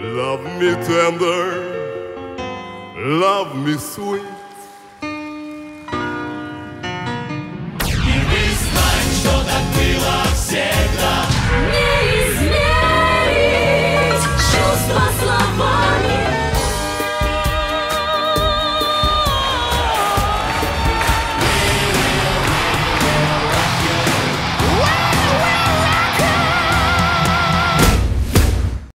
Love me tender, love me sweet. Что так было всегда. Не измерить чувства словами.